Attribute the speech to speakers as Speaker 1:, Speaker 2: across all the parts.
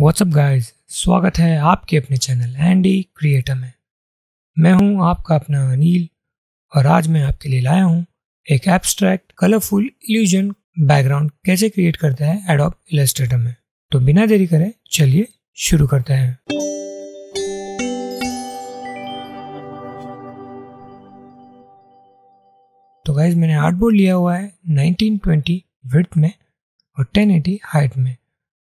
Speaker 1: WhatsApp guys स्वागत है आपके अपने चैनल एंडी क्रिएटर में। मैं हूँ आपका अपना अनिल, और आज मैं आपके लिए लाया हूँ एक एब्स्ट्रैक्ट कलरफुल इल्यूजन बैकग्राउंड कैसे क्रिएट करते हैं एडोब इलस्ट्रेटर में। तो बिना देरी करें, चलिए शुरू करते हैं। तो गाइज़ मैंने आर्टबोर्ड लिया हुआ है 1920 विड्थ में और 1080 हाइट में।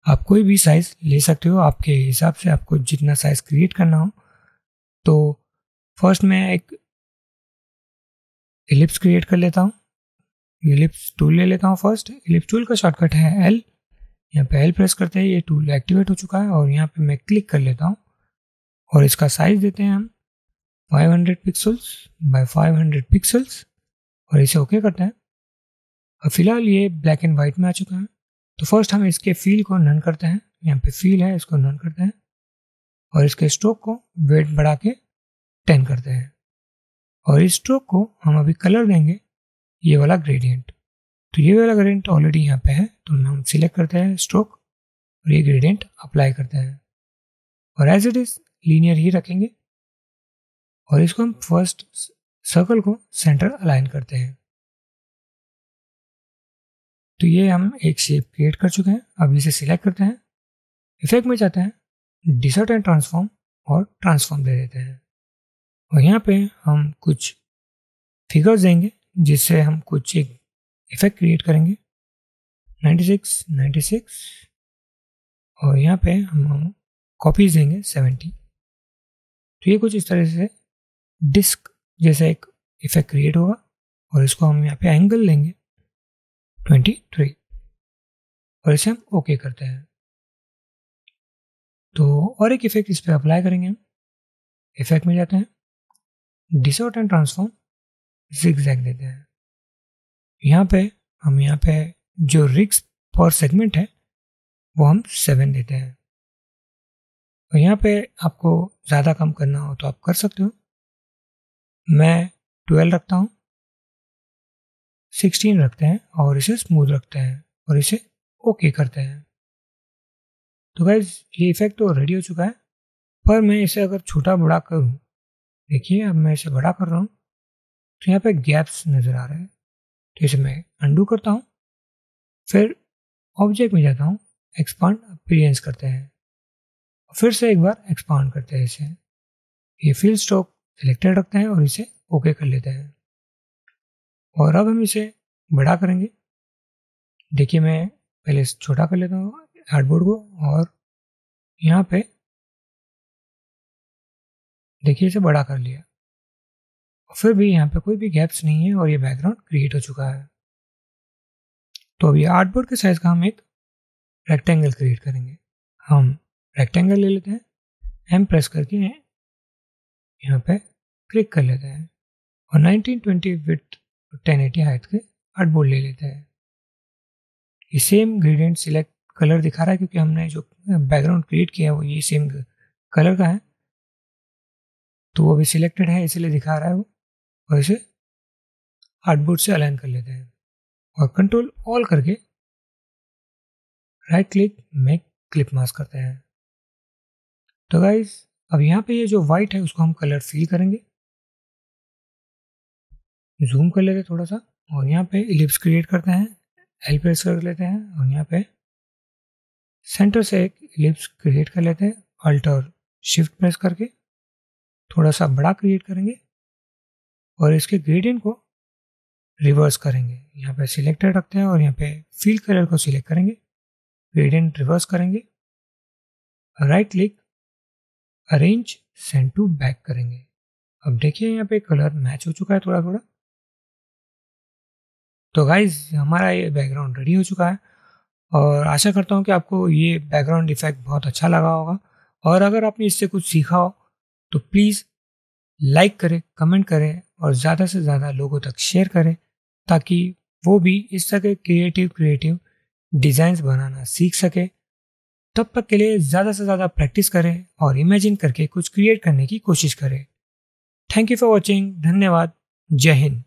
Speaker 1: आप कोई भी साइज़ ले सकते हो, आपके हिसाब से आपको जितना साइज़ क्रिएट करना हो। तो फ़र्स्ट मैं एक एलिप्स क्रिएट कर लेता हूँ। इलिप्स टूल ले लेता हूँ फ़र्स्ट एलिप्स टूल का शॉर्टकट है एल यहाँ पे एल प्रेस करते हैं, ये टूल एक्टिवेट हो चुका है और यहाँ पे मैं क्लिक कर लेता हूँ। और इसका साइज़ देते हैं हम 500 पिक्सल्स बाय 500 पिक्सल्स और इसे ओके करते हैं। और फ़िलहाल ये ब्लैक एंड वाइट में आ चुका है। तो फ़र्स्ट हम इसके फील को नन करते हैं। यहाँ पे फील है, इसको नन करते हैं। और इसके स्ट्रोक को वेट बढ़ा के टेन करते हैं। और इस स्ट्रोक को हम अभी कलर देंगे, ये वाला ग्रेडियंट तो ये वाला ग्रेडियंट ऑलरेडी यहाँ पे है तो हम सिलेक्ट करते हैं स्ट्रोक और ये ग्रेडियंट अप्लाई करते हैं। और एज इट इज़ लीनियर ही रखेंगे। और इसको हम फ़र्स्ट सर्कल को सेंटर अलाइन करते हैं। तो ये हम एक शेप क्रिएट कर चुके हैं। अब इसे सिलेक्ट करते हैं। इफ़ेक्ट में जाते हैं। डिसर्ट एंड ट्रांसफॉर्म और ट्रांसफॉर्म दे देते हैं। और यहाँ पे हम कुछ फिगर्स देंगे जिससे हम कुछ एक इफ़ेक्ट क्रिएट करेंगे। 96, 96 और यहाँ पे हम कॉपीज देंगे 70 तो ये कुछ इस तरह से डिस्क जैसा एक इफ़ेक्ट क्रिएट होगा। और इसको हम यहाँ पे एंगल लेंगे। Twenty three. और इसे हम ओके करते हैं। तो और एक इफ़ेक्ट इस पर अप्लाई करेंगे इफ़ेक्ट में जाते हैं। डिसोर्ट एंड ट्रांसफॉर्म जैग देते हैं। यहाँ पे, हम यहाँ पे जो रिक्स पर सेगमेंट है, वो हम सेवन देते हैं। और यहाँ पे आपको ज़्यादा कम करना हो तो आप कर सकते हो। मैं ट्वेल्व रखता हूँ। सिक्सटीन रखते हैं और इसे स्मूथ रखते हैं और इसे ओके करते हैं। तो गाइज़ ये इफ़ेक्ट तो रेडी हो चुका है। पर मैं इसे अगर छोटा बड़ा करूँ, देखिए अब मैं इसे बड़ा कर रहा हूँ तो यहाँ पे गैप्स नज़र आ रहे हैं। तो इसे मैं अंडू करता हूँ, फिर ऑब्जेक्ट में जाता हूँ एक्सपांड अपीरियंस करते हैं। फिर से एक बार एक्सपांड करते हैं इसे। ये फिल स्टॉक सिलेक्टेड रखते हैं और इसे ओके कर लेते हैं। और अब हम इसे बड़ा करेंगे। देखिए, मैं पहले छोटा कर लेता हूँ, हार्डबोर्ड को, और यहाँ पे देखिए, इसे बड़ा कर लिया। फिर भी यहाँ पे कोई भी गैप्स नहीं है और ये बैकग्राउंड क्रिएट हो चुका है। तो अभी आर्टबोर्ड के साइज़ का हम एक रेक्टेंगल क्रिएट करेंगे। हम रेक्टेंगल ले लेते हैं एम प्रेस करके यहाँ पे क्लिक कर लेते हैं। और 1920 विथ टेन एटी हाइट के आर्ट बोर्ड ले लेते हैं। ये सेम ग्रेडियंट सिलेक्ट कलर दिखा रहा है क्योंकि हमने जो बैकग्राउंड क्रिएट किया है वो ये सेम कलर का है। तो वो भी सिलेक्टेड है, इसलिए दिखा रहा है वो। और इसे आर्टबोर्ड से अलाइन कर लेते हैं। और कंट्रोल ऑल करके right click make clip mask करते हैं। तो गाइज़ अब यहाँ पे ये जो व्हाइट है, उसको हम कलर फिल करेंगे। जूम कर लेते हैं थोड़ा सा, और यहाँ पे इलिप्स क्रिएट करते हैं एल प्रेस कर लेते हैं, और यहाँ पे सेंटर से एक इलिप्स क्रिएट कर लेते हैं अल्ट और शिफ्ट प्रेस करके, थोड़ा सा बड़ा क्रिएट करेंगे, और इसके ग्रेडियंट को रिवर्स करेंगे। यहाँ पे सिलेक्टेड रखते हैं, और यहाँ पे फील कलर को सिलेक्ट करेंगे ग्रेडियंट रिवर्स करेंगे right click arrange send to back करेंगे। अब देखिए यहाँ पे कलर मैच हो चुका है थोड़ा थोड़ा तो गाइज़ हमारा ये बैकग्राउंड रेडी हो चुका है और आशा करता हूँ कि आपको ये बैकग्राउंड इफ़ेक्ट बहुत अच्छा लगा होगा। और अगर आपने इससे कुछ सीखा हो तो प्लीज़ लाइक करें कमेंट करें और ज़्यादा से ज़्यादा लोगों तक शेयर करें ताकि वो भी इस तरह के क्रिएटिव क्रिएटिव डिज़ाइंस बनाना सीख सके। तब तक के लिए ज़्यादा से ज़्यादा प्रैक्टिस करें और इमेजिन करके कुछ क्रिएट करने की कोशिश करें। थैंक यू फॉर वॉचिंग धन्यवाद। जय हिंद।